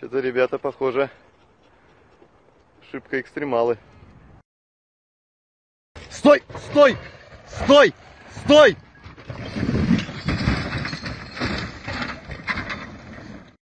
Что-то ребята, похоже, шибко экстремалы. Стой! Стой! Стой! Стой!